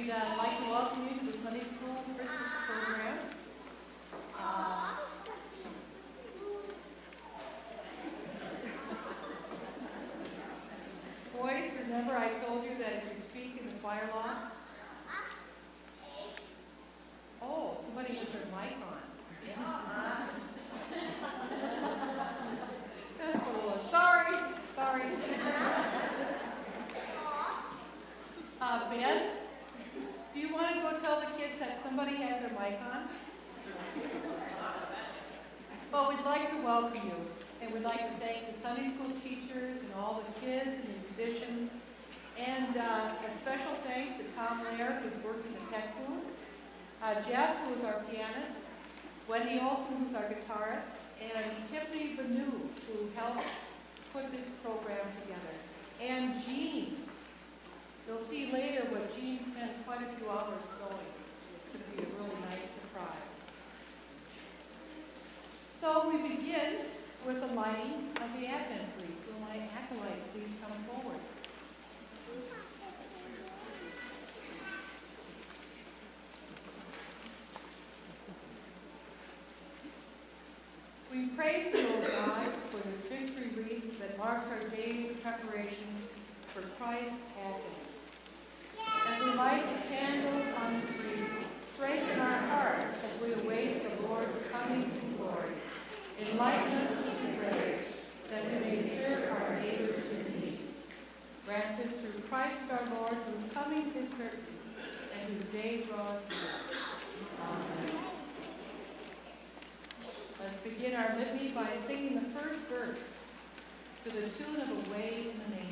We'd uh, like to welcome you to the Sunday School Christmas program. Deb, who is our pianist, Wendy Olson, who's our guitarist, and Tiffany Benu, who helped put this program together. And Jean. You'll see later what Jean spent quite a few hours sewing. It's going to be a really nice surprise. So we begin with the lighting of the Advent wreath. Will my acolyte please come forward? by singing the first verse to the tune of Away in a Manger.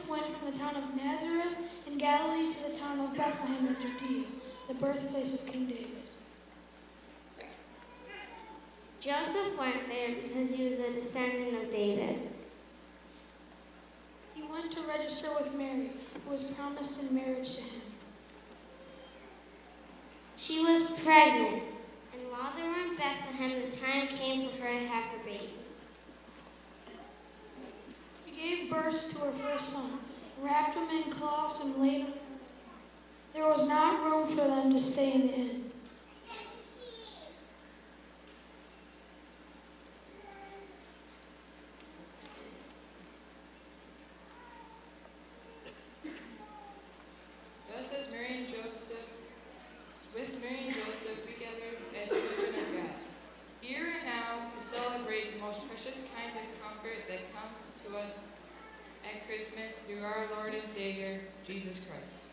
Joseph went from the town of Nazareth in Galilee to the town of Bethlehem in Judea, the birthplace of King David. Joseph went there because he was a descendant of David. He went to register with Mary, who was promised in marriage to him. She was pregnant, and while they were in Bethlehem, the time came for her to have her baby. Gave birth to her first son, wrapped him in cloths, and laid him. There was not room for them to stay in the inn. Thus as Mary and Joseph, with Mary and Joseph, we gather as children of God, here and now to celebrate the most precious kinds of comfort that comes to us at Christmas through our Lord and Savior, Jesus Christ.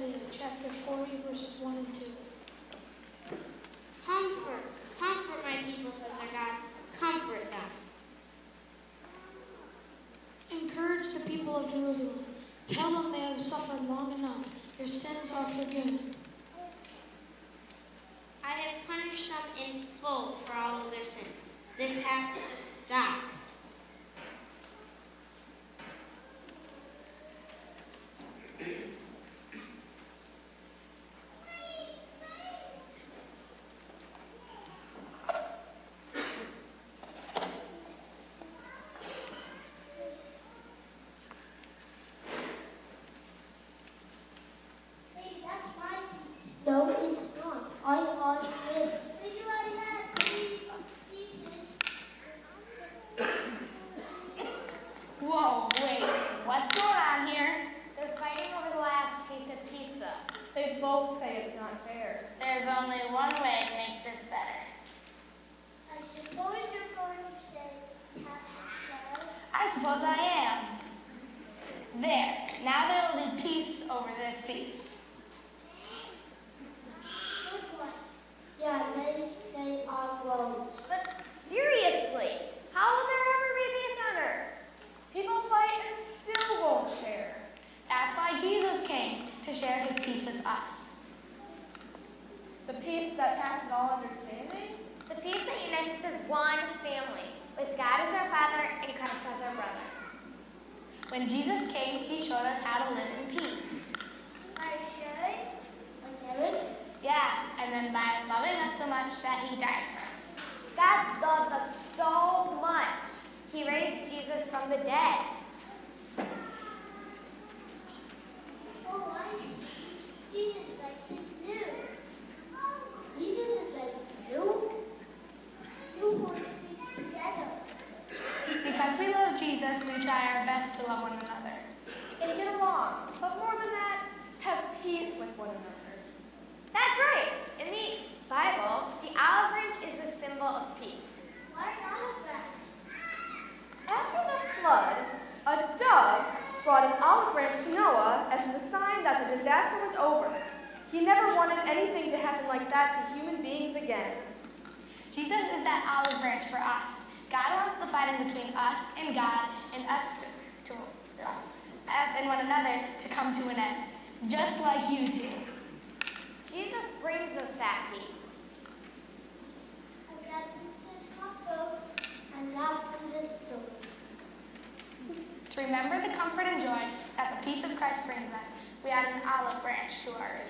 Isaiah chapter 40, verses 1 and 2. Comfort, comfort my people, said their God. Comfort them. Encourage the people of Jerusalem. Tell them they have suffered long enough. Your sins are forgiven. I have punished them in full for all of their sins. This has to stop. suppose I am. There, now there will be peace over this piece. Remember the comfort and joy that the peace of Christ brings us. We add an olive branch to our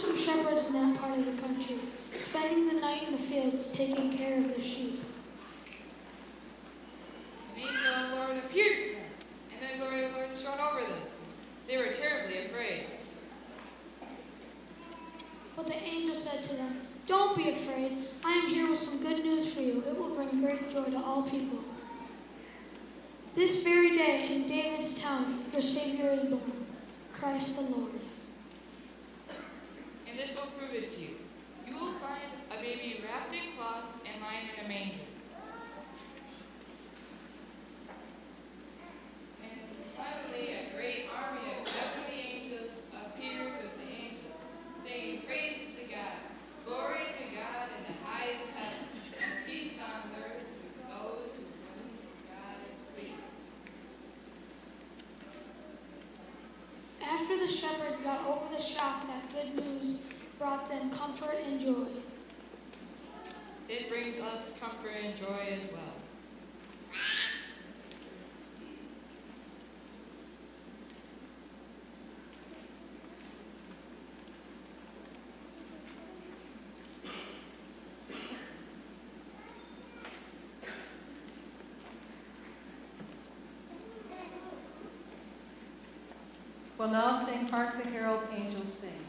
some shepherds in that part of the country, spending the night in the fields taking care of the sheep. The angel of the Lord appeared to them, and the glory of the Lord shone over them. They were terribly afraid. But the angel said to them, Don't be afraid. I am here with some good news for you. It will bring great joy to all people. This very day in David's town, your Savior is born, Christ the Lord. The shepherds got over the shock that good news brought them comfort and joy. It brings us comfort and joy as well. We'll now sing Hark the Herald Angels Sing.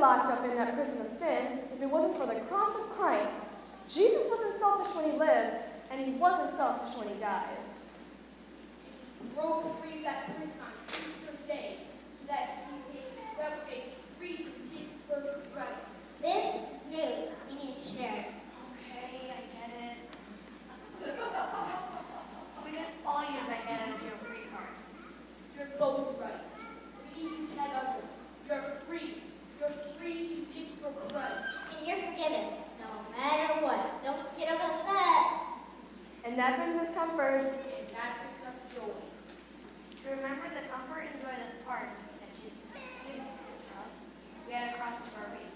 Locked up in that prison of sin if it wasn't for the cross of Christ. Jesus wasn't selfish when he lived, and he wasn't selfish when he died. He broke free of that prison on Easter Day so that he may celebrate free to live for Christ. This is news. We need to share it. Okay, I get it. We can all use that get out of jail free card. You're both right. We need to tell others. You're free. You're free to live for Christ. And you're forgiven, no matter what. Don't forget about that. And that brings us comfort. And that brings us joy. To remember the comfort and joy of the pardon that Jesus gave us, we had a cross to our